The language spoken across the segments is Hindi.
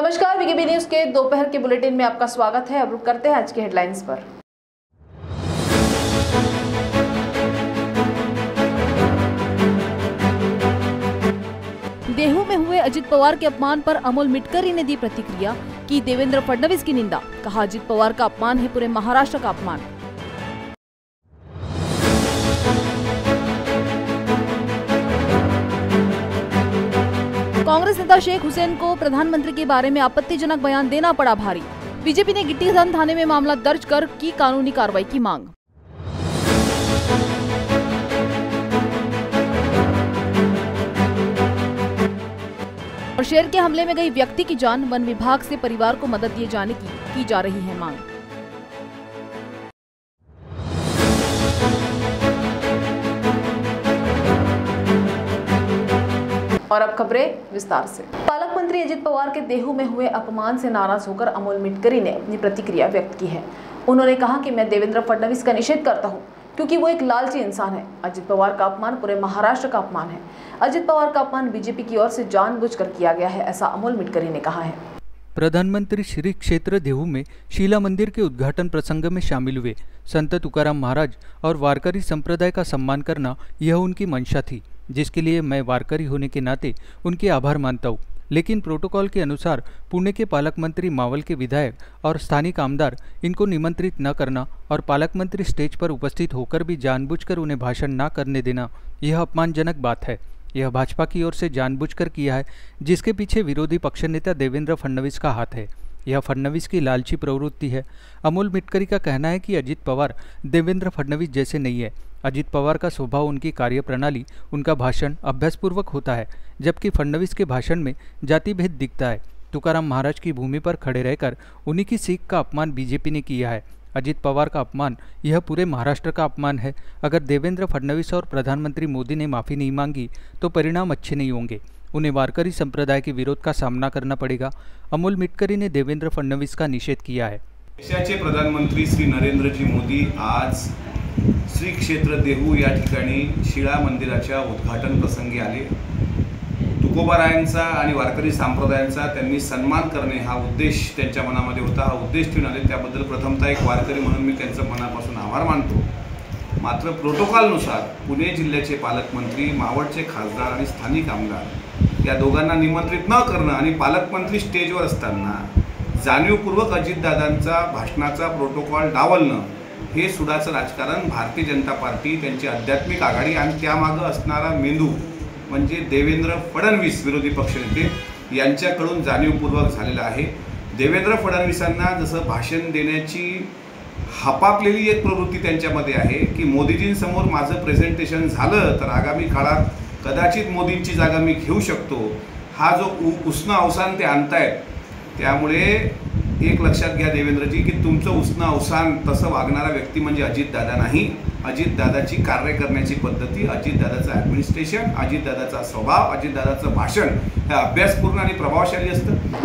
नमस्कार वीकेबी न्यूज़ के दोपहर के बुलेटिन में आपका स्वागत है। अब रुक करते हैं आज के हेडलाइंस पर। देहू में हुए अजित पवार के अपमान पर अमोल मिटकरी ने दी प्रतिक्रिया, की देवेंद्र फडणवीस की निंदा। कहा, अजित पवार का अपमान है पूरे महाराष्ट्र का अपमान। कांग्रेस नेता शेख हुसैन को प्रधानमंत्री के बारे में आपत्तिजनक बयान देना पड़ा भारी। बीजेपी ने गिट्टी थाने में मामला दर्ज कर की कानूनी कार्रवाई की मांग। और शेर के हमले में गई व्यक्ति की जान वन विभाग से परिवार को मदद दिए जाने की की जा रही है मांग। खबरें विस्तार से। पालक मंत्री अजित पवार के देहू में हुए अपमान से नाराज़ होकर अमोल मिटकरी ने अपनी प्रतिक्रिया व्यक्त की है। उन्होंने कहा कि मैं देवेंद्र फडणवीस का निषेध करता हूँ, क्योंकि वो एक लालची इंसान है। अजित पवार का अपमान पूरे महाराष्ट्र का अपमान है। अजित पवार का अपमान बीजेपी की ओर से जानबूझकर किया गया है, ऐसा अमोल मिटकरी ने कहा है। प्रधानमंत्री श्री क्षेत्र देहू में शिला मंदिर के उद्घाटन प्रसंग में शामिल हुए। संत तुकाराम महाराज और वारकरी संप्रदाय का सम्मान करना यह उनकी मंशा थी। जिसके लिए मैं वारकरी होने के नाते उनके आभार मानता हूँ। लेकिन प्रोटोकॉल के अनुसार पुणे के पालक मंत्री मावल के विधायक और स्थानिक आमदार इनको निमंत्रित न करना और पालक मंत्री स्टेज पर उपस्थित होकर भी जानबूझकर उन्हें भाषण न करने देना, यह अपमानजनक बात है। यह भाजपा की ओर से जानबूझकर किया है, जिसके पीछे विरोधी पक्ष नेता देवेंद्र फडणवीस का हाथ है। यह फडणवीस की लालची प्रवृत्ति है। अमोल मिटकरी का कहना है कि अजित पवार, देवेंद्र फडणवीस जैसे नहीं है। अजित पवार का स्वभाव, उनकी कार्यप्रणाली, उनका भाषण अभ्यासपूर्वक होता है, जबकि फडणवीस के भाषण में जाति भेद दिखता है। तुकाराम महाराज की भूमि पर खड़े रहकर उन्हीं की सीख का अपमान बीजेपी ने किया है। अजित पवार का अपमान, यह पूरे महाराष्ट्र का अपमान है। अगर देवेंद्र फडणवीस और प्रधानमंत्री मोदी ने माफ़ी नहीं मांगी तो परिणाम अच्छे नहीं होंगे। उन्हें वारकरी संप्रदाय के विरोध का सामना करना पड़ेगा। अमोल मिटकरी ने देवेंद्र फडणवीस का निषेध किया है। प्रधानमंत्री श्री नरेंद्रजी मोदी आज श्री क्षेत्र देहू या ठिकाणी शिळा मंदिराच्या उद्घाटन प्रसंगी आले. तुकोबारायांचा आणि वारकरी संप्रदायांचा त्यांनी सन्मान करणे हा उद्देश त्यांच्या मनामध्ये होता. हा उद्देश ठेवून आले. त्याबद्दल प्रथमतः एक वारकरी म्हणून मी त्यांचं मनापासून आभार मानतो. मात्र प्रोटोकॉलनुसार पुणे जिल्ह्याचे पालकमंत्री मावळचे खासदार आणि स्थानिक आमदार या दोघांना निमंत्रित न करणं आणि पालकमंत्री स्टेजवर असताना जाणीवपूर्वक अजितदादांचा भाषणाचा प्रोटोकॉल डावलणं हे सुडाचं राजकारण भारतीय जनता पार्टी त्यांची आध्यात्मिक आघाडी आणि त्यामागं असणारा मेंदू म्हणजे देवेंद्र फडणवीस विरोधी पक्षनेते यांच्याकडून जाणीवपूर्वक झालेलं आहे. देवेंद्र फडणवीसांना जसं भाषण देण्याची हपापलेली एक प्रवृत्ती त्यांच्यामध्ये आहे की मोदीजींसमोर माझं प्रेझेंटेशन झालं तर आगामी काळात कदाचित मोदींची जागा मी घेऊ शकतो. हा जो उ उष्ण अवसान ते आणतायत त्यामुळे एक लक्षात घ्या देवेंद्रजी की तुमचं उष्ण अवसान तसं वागणारा व्यक्ती म्हणजे अजितदादा नाही. अजितदादाची कार्य करण्याची पद्धती, अजितदादाचं ॲडमिनिस्ट्रेशन अजितदादाचा स्वभाव, अजितदादाचं भाषण, हे अभ्यासपूर्ण प्रभावशाली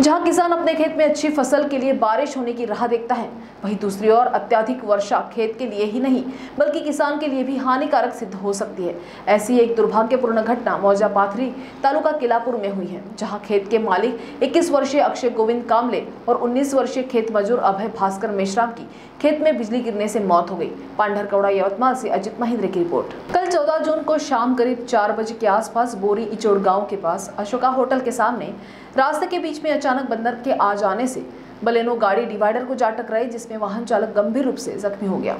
जहाँ किसान अपने खेत में अच्छी फ़सल के लिए बारिश होने की राह देखता है, वहीं दूसरी ओर अत्याधिक वर्षा खेत के लिए ही नहीं, बल्कि किसान के लिए भी हानिकारक सिद्ध हो सकती है। ऐसी एक दुर्भाग्यपूर्ण घटना मौजा पाथरी तालुका किलापुर में हुई है, जहाँ खेत के मालिक 21 वर्षीय अक्षय गोविंद कामले और 19 वर्षीय खेत मजदूर अभय भास्कर मेश्राम की खेत में बिजली गिरने से मौत हो गई। पांढरकौड़ा यवतमाल से अजित महेंद्र की रिपोर्ट। कल 14 जून को शाम करीब चार बजे के आसपास बोरी इचोड़ गाँव के पास अशोका होटल के सामने रास्ते के बीच में अचानक बंदर के आ जाने से बलेनो गाड़ी डिवाइडर को जा टकराई, जिसमें वाहन चालक गंभीर रूप से जख्मी हो गया।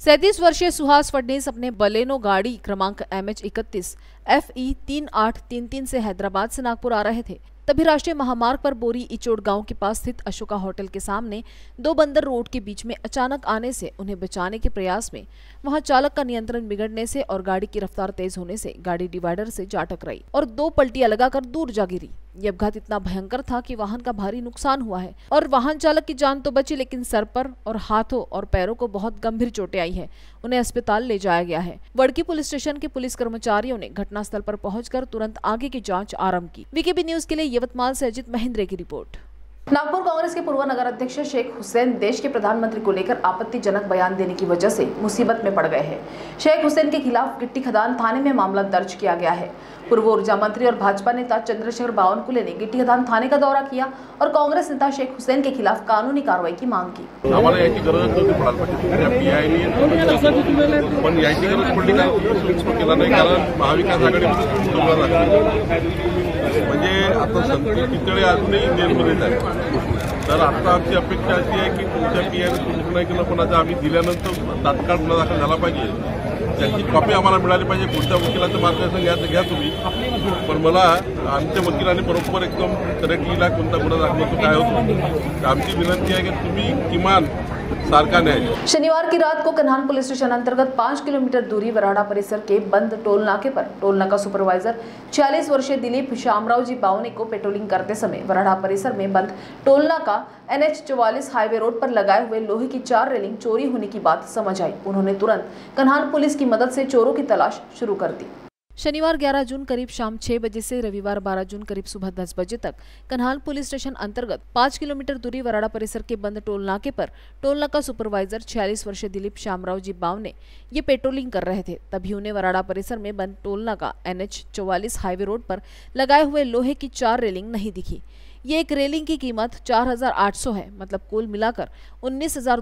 सैतीस वर्षीय सुहास फडणीस अपने बलेनो गाड़ी क्रमांक एम एच इकतीस एफ़ ई तीन आठ तीन तीन से हैदराबाद से नागपुर आ रहे थे। तभी राष्ट्रीय महामार्ग पर बोरी इचोड़ गाँव के पास स्थित अशोका होटल के सामने दो बंदर रोड के बीच में अचानक आने से, उन्हें बचाने के प्रयास में, वहाँ चालक का नियंत्रण बिगड़ने से और गाड़ी की रफ्तार तेज होने से गाड़ी डिवाइडर से जा टकराई और दो पलटियाँ लगाकर दूर जा गिरी। ये अपघात इतना भयंकर था कि वाहन का भारी नुकसान हुआ है। और वाहन चालक की जान तो बची, लेकिन सर पर और हाथों और पैरों को बहुत गंभीर चोटें आई है। उन्हें अस्पताल ले जाया गया है। वड़की पुलिस स्टेशन के पुलिस कर्मचारियों ने घटनास्थल पर पहुंचकर तुरंत आगे की जाँच आरंभ की। वीकेबी न्यूज़ के लिए यवतमाल से अजित महेंद्रे की रिपोर्ट। नागपुर कांग्रेस के पूर्व नगर अध्यक्ष शेख हुसैन देश के प्रधानमंत्री को लेकर आपत्तिजनक बयान देने की वजह से मुसीबत में पड़ गए हैं। शेख हुसैन के खिलाफ गिट्टी खदान थाने में मामला दर्ज किया गया है। पूर्व ऊर्जा मंत्री और भाजपा नेता चंद्रशेखर बावनकुले ने गिट्टी खदान थाने का दौरा किया और कांग्रेस नेता शेख हुसैन के खिलाफ कानूनी कार्रवाई की मांग की। आता संतोष तिकडे अजूनही जेलमध्येच आहे तर आता आमची अपेक्षा अशी आहे की तुमच्या पीआयने सुरू नाही केलं पण आता आम्ही दिल्यानंतर तात्काळ गुन्हा दाखल झाला पाहिजे. त्याची कॉपी आम्हाला मिळाली पाहिजे पुढच्या वकिलाचं मार्गदर्शन घ्या घ्या तुम्ही. पण मला आमच्या वकिलांनी बरोबर एकदम करेक्टलीला कोणता गुन्हा दाखल होतो काय होतो आमची विनंती आहे की तुम्ही किमान शनिवार की रात को कन्हान पुलिस स्टेशन अंतर्गत पाँच किलोमीटर दूरी वराड़ा परिसर के बंद टोल नाके पर, टोल नाका सुपरवाइजर 46 वर्षीय दिलीप श्यामराव जी बावने को पेट्रोलिंग करते समय वराड़ा परिसर में बंद टोल नाका एन एच हाईवे रोड पर लगाए हुए लोहे की चार रेलिंग चोरी होने की बात समझ आई। उन्होंने तुरंत कन्हान पुलिस की मदद से चोरों की तलाश शुरू कर दी। शनिवार 11 जून करीब शाम 6 बजे से रविवार 12 जून करीब सुबह 10 बजे तक कन्हाल पुलिस स्टेशन अंतर्गत 5 किलोमीटर दूरी वराड़ा परिसर के बंद टोल नाके पर टोल नाका सुपरवाइजर 46 वर्षीय दिलीप शामराव जी बावने ये पेट्रोलिंग कर रहे थे। तभी उन्हें वराड़ा परिसर में बंद टोल नाका एन एच हाईवे रोड पर लगाए हुए लोहे की चार रेलिंग नहीं दिखी। ये एक रेलिंग की कीमत 4,800 है मतलब कुल मिलाकर उन्नीस हज़ार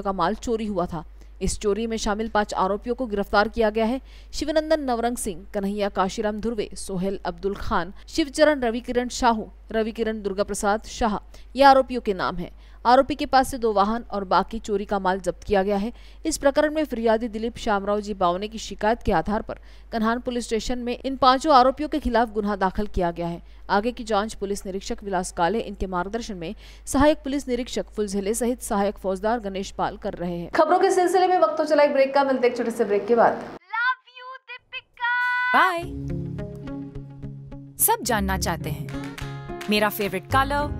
का माल चोरी हुआ था। इस चोरी में शामिल पाँच आरोपियों को गिरफ़्तार किया गया है। शिवनंदन नवरंग सिंह, कन्हैया काशीराम धुर्वे, सोहेल अब्दुल खान, शिवचरण रविकिरण शाहू, रविकिरण दुर्गा प्रसाद शाह, ये आरोपियों के नाम हैं। आरोपी के पास से दो वाहन और बाकी चोरी का माल जब्त किया गया है। इस प्रकरण में फिरियादी दिलीप श्यामराव जी बावने की शिकायत के आधार पर कन्हान पुलिस स्टेशन में इन पाँचों आरोपियों के खिलाफ गुना दाखिल किया गया है। आगे की जाँच पुलिस निरीक्षक विलास काले इनके मार्गदर्शन में सहायक पुलिस निरीक्षक फुलझेले सहित सहायक फौजदार गणेश पाल कर रहे हैं। खबरों के सिलसिले में वक्त तो चला एक ब्रेक का मिलते एक छोटे से ब्रेक के बाद। बाय सब जानना चाहते हैं। मेरा favourite colour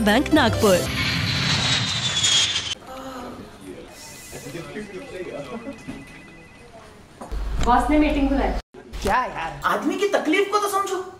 Karnataka bank Nagpur. Boss ने मीटिंग बुलाई। क्या यार? आदमी की तकलीफ़ को तो समझो।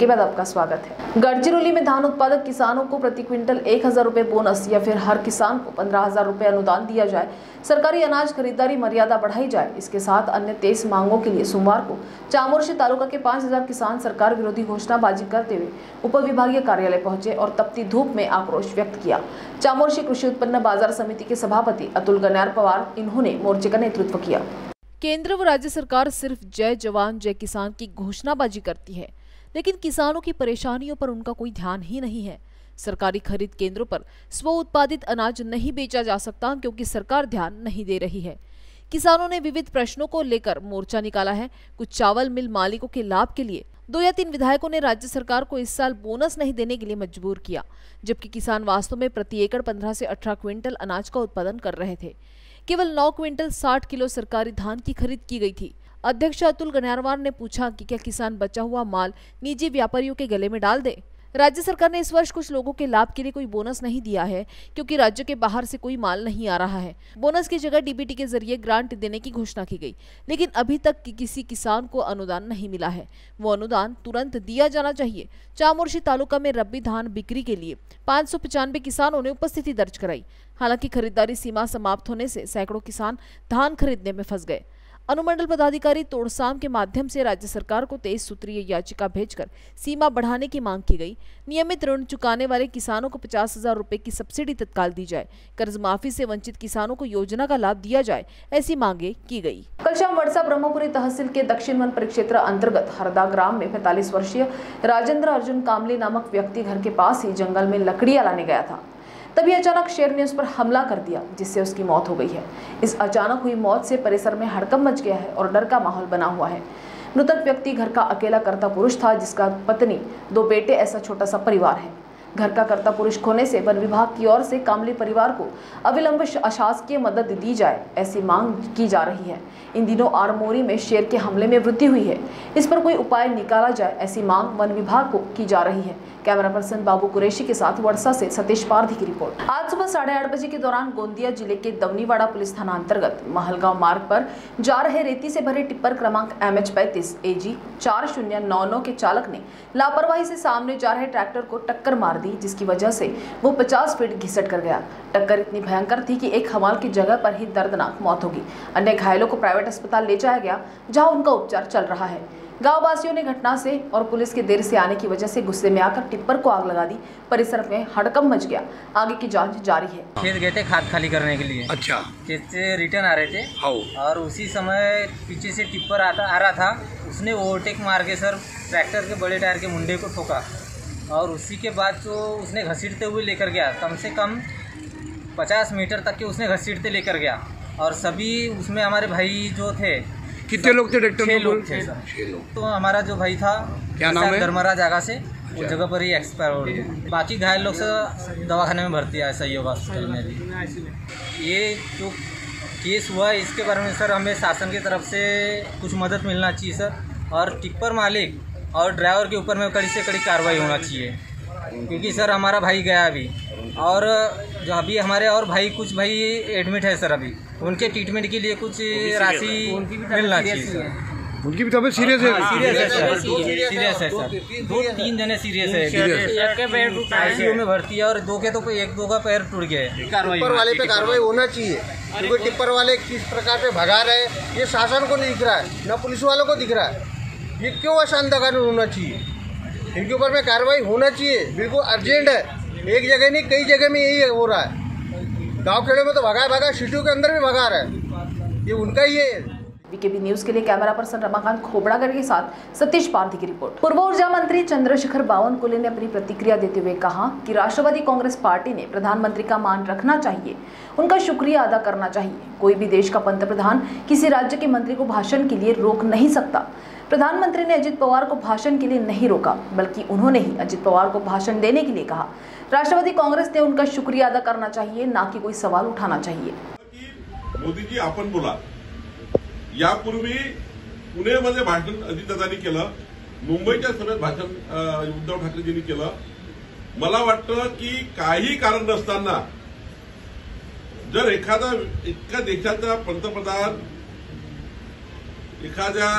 के बाद आपका स्वागत है। गढ़चिरौली में धान उत्पादक किसानों को प्रति क्विंटल एक हज़ार रुपए बोनस या फिर हर किसान को पंद्रह हज़ार रुपए अनुदान दिया जाए। सरकारी अनाज खरीदारी मर्यादा बढ़ाई जाए। इसके साथ अन्य तेईस मांगों के लिए सोमवार को चामोर्शी तालुका के पाँच हज़ार किसान सरकार विरोधी घोषणाबाजी करते हुए उप विभागीय कार्यालय पहुँचे और तपती धूप में आक्रोश व्यक्त किया। चामोर्शी कृषि उत्पन्न बाज़ार समिति के सभापति अतुल गन्यार पवार इन्होंने मोर्चे का नेतृत्व किया। केंद्र व राज्य सरकार सिर्फ़ जय जवान, जय किसान की घोषणाबाजी करती है। लेकिन किसानों की परेशानियों पर उनका कोई ध्यान ही नहीं है। सरकारी खरीद केंद्रों पर स्व उत्पादित अनाज नहीं बेचा जा सकता क्योंकि सरकार ध्यान नहीं दे रही है। किसानों ने विविध प्रश्नों को लेकर मोर्चा निकाला है। कुछ चावल मिल मालिकों के लाभ के लिए। दो या तीन विधायकों ने राज्य सरकार को इस साल बोनस नहीं देने के लिए मजबूर किया, जबकि किसान वास्तव में प्रति एकड़ 15 से 18 क्विंटल अनाज का उत्पादन कर रहे थे। केवल नौ क्विंटल 60 किलो सरकारी धान की खरीद की गई थी। अध्यक्ष अतुल गन्यारवार ने पूछा कि क्या किसान बचा हुआ माल निजी व्यापारियों के गले में डाल दे? राज्य सरकार ने इस वर्ष कुछ लोगों के लाभ के लिए कोई बोनस नहीं दिया है, क्योंकि राज्य के बाहर से कोई माल नहीं आ रहा है। बोनस की जगह डीबीटी के ज़रिए ग्रांट देने की घोषणा की गई, लेकिन अभी तक कि किसी किसान को अनुदान नहीं मिला है। वो अनुदान तुरंत दिया जाना चाहिए। चामोर्शी तालुका में रबी धान बिक्री के लिए पाँच किसानों ने उपस्थिति दर्ज कराई। हालाँकि खरीदारी सीमा समाप्त होने से सैकड़ों किसान धान खरीदने में फंस गए। अनुमंडल पदाधिकारी तोड़साम के माध्यम से राज्य सरकार को तेईस सूत्रीय याचिका भेजकर सीमा बढ़ाने की मांग की गई। नियमित ऋण चुकाने वाले किसानों को पचास हज़ार रूपए की सब्सिडी तत्काल दी जाए। कर्ज माफ़ी से वंचित किसानों को योजना का लाभ दिया जाए, ऐसी मांगे की गई। कल शाम वर्षा ब्रह्मपुरी तहसील के दक्षिण वन परिक्षेत्र अंतर्गत हरदा ग्राम में पैंतालीस वर्षीय राजेंद्र अर्जुन कामली नामक व्यक्ति घर के पास ही जंगल में लकड़ियाँ लाने गया था। तभी अचानक शेर ने उस पर हमला कर दिया, जिससे उसकी मौत हो गई है। इस अचानक हुई मौत से परिसर में हड़कम मच गया है और डर का माहौल बना हुआ है। मृतक व्यक्ति घर का अकेला करता पुरुष था, जिसका पत्नी, दो बेटे ऐसा छोटा सा परिवार है। घर का कर्ता पुरुष खोने से वन विभाग की ओर से कामली परिवार को अविलंब अशासकीय मदद दी जाए, ऐसी मांग की जा रही है। इन दिनों आरमोरी में शेर के हमले में वृद्धि हुई है। इस पर कोई उपाय निकाला जाए, ऐसी मांग वन विभाग को की जा रही है। कैमरा पर्सन बाबू कुरैशी के साथ वर्षा से सतीश पारधी की रिपोर्ट। आज सुबह साढ़े आठ बजे के दौरान गोंदिया ज़िले के दवनीवाड़ा पुलिस थाना अंतर्गत महलगांव मार्ग पर जा रहे रेती से भरे टिप्पर क्रमांक एम एच पैंतीस चार शून्य नौ नौ के चालक ने लापरवाही से सामने जा रहे ट्रैक्टर को टक्कर मार दी जिसकी वजह से वो 50 फीट घिसट कर गया। टक्कर इतनी भयंकर थी कि एक हमाल की जगह पर ही दर्दनाक मौत होगी। अन्य घायलों को प्राइवेट अस्पताल ले जाया गया जहाँ उनका उपचार चल रहा है। गाँव वासियों ने घटना से और पुलिस के देर से आने की वजह से गुस्से में आकर टिप्पर को आग लगा दी। परिसर में हड़कम मच गया। आगे की जाँच जारी है। खेत गए थे खाद खाली करने के लिए। अच्छा। खेत से रिटर्न आ रहे थे। और उसी समय पीछे से टिप्पर आता आ रहा था। उसने ओवरटेक मार के सर ट्रैक्टर के बड़े टायर के मुंडे को ठोका। और उसी के बाद जो उसने घसीटते हुए लेकर गया। कम से कम पचास मीटर तक के उसने घसीटते लेकर गया। और सभी उसमें हमारे भाई जो थे कितने लोग थे डॉक्टर छह लोग थे सर तो हमारा जो भाई था क्या नाम है? धर्मरा जगह से वो जगह पर ही एक्सपायर हो गए बाकी घायल लोग से दवाखाने में भर्ती है सहयोग हॉस्पिटल में भी। ये जो केस हुआ है इसके बारे में सर हमें शासन की तरफ़ से कुछ मदद मिलना चाहिए सर। और टिप्पर मालिक और ड्राइवर के ऊपर में कड़ी से कड़ी कार्रवाई होना चाहिए। क्योंकि सर हमारा भाई गया अभी। और जो अभी हमारे और भाई कुछ भाई एडमिट है सर अभी। उनके ट्रीटमेंट के लिए कुछ राशि मिलना चाहिए सर। उनकी भी तबीयत सीरियस है? सीरियस है सर। सीरियस है? सर। दो तीन जने सीरियस है। एक के पैर टूटा है आईसीयू में भर्ती है और दो के तो एक दो का पैर टूट गया है। टिप्पर वाले पे कार्रवाई होना चाहिए। क्योंकि टिप्पर वाले किस प्रकार पे भगा रहे हैं ये शासन को नहीं दिख रहा है न पुलिस वालों को दिख रहा है। ये क्यों अशांत कानून होना चाहिए? इनके ऊपर में कार्रवाई होना चाहिए। बिल्कुल अर्जेंट है। एक जगह नहीं, कई जगह में यही हो रहा है। गाँव खेड़े में तो भगा भगा सिटियों के अंदर भी भगा रहा है। ये उनका ही है। बीकेबी न्यूज़ के लिए कैमरा पर्सन रमाकांत खोबड़ागर के साथ सतीश पारधी की रिपोर्ट। पूर्व ऊर्जा मंत्री चंद्रशेखर बावनकुले ने अपनी प्रतिक्रिया देते हुए कहा कि राष्ट्रवादी कांग्रेस पार्टी ने प्रधानमंत्री का मान रखना चाहिए। उनका शुक्रिया अदा करना चाहिए। कोई भी देश का पंतप्रधान किसी राज्य के मंत्री को भाषण के लिए रोक नहीं सकता। प्रधानमंत्री ने अजित पवार को भाषण के लिए नहीं रोका बल्कि उन्होंने ही अजित पवार को भाषण देने के लिए कहा। राष्ट्रवादी कांग्रेस ने उनका शुक्रिया अदा करना चाहिए ना कि कोई सवाल उठाना चाहिए। मोदीजी आपण बोला। यापूर्वी पुणेमध्ये भाषण अजितदादांनी केलं मुंबईच्या सभेत भाषण उद्धव ठाकरेजींनी केलं. मला वाटतं की काही कारण नसताना जर एखादा एका देशाचा पंतप्रधान एखाद्या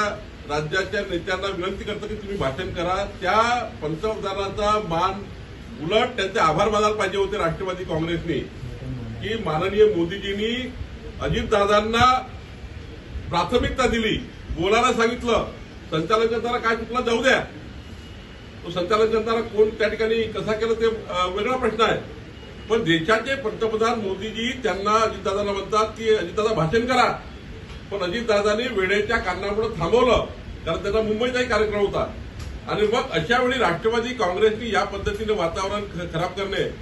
राज्याच्या नेत्यांना विनंती करतो की तुम्ही भाषण करा. त्या पंतप्रधानाचा मान उलट त्यांचे आभार मानायला पाहिजे होते राष्ट्रवादी काँग्रेसने. की माननीय मोदीजींनी अजितदादांना प्राथमिकता दिली. बोलायला सांगितलं. संचालक जनताला काय चुकलं? जाऊ द्या. तो संचालक जनताला कोण त्या ठिकाणी कसा केलं ते वेगळा प्रश्न आहे. पण देशाचे पंतप्रधान मोदीजी त्यांना अजितदादांना म्हणतात की अजितदादा भाषण करा. पण अजितदादांनी वेळेच्या कारणामुळे थांबवलं. कारण त्याचा मुंबईचाही कार्यक्रम होता. आणि मग अशा वेळी राष्ट्रवादी काँग्रेसनी या पद्धतीने वातावरण ख- खराब करणे.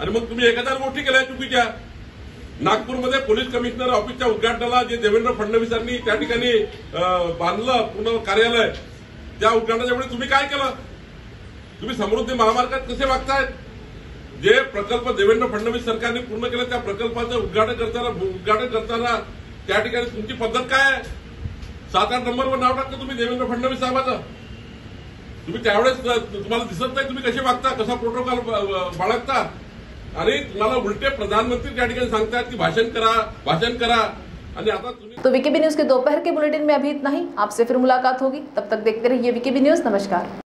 आणि मग तुम्ही एखाद्या गोष्टी केल्या चुकीच्या. नागपूरमध्ये पोलीस कमिशनर ऑफिसच्या उद्घाटनाला जे देवेंद्र फडणवीसांनी त्या ठिकाणी बांधलं पूर्ण कार्यालय त्या उद्घाटनाच्या वेळी तुम्ही काय केलं? तुम्ही समृद्धी महामार्गात कसे वागतायत? जे प्रकल्प देवेंद्र फडणवीस सरकारने पूर्ण केले त्या प्रकल्पाचं उद्घाटन करताना उद्घाटन करताना त्या ठिकाणी तुमची पद्धत काय आहे? सात आठ नंबरवर नाव टाकतं तुम्ही, देवेंद्र फडणवीस साहेबाचं. तुम्ही दिसत नाही, तुम्ही कसे प्रोटोकॉल बाळगता? आणि तुम्हाला उलटे प्रधानमंत्री त्या ठिकाणी सांगतात की भाषण करा भाषण करा. तो वीकेबी न्यूज़ के दोपहर के बुलेटिन में अभी इतना ही। आपसे फिर मुलाकात होगी। तब तक देखते रहिए वीकेबी न्यूज़। नमस्कार।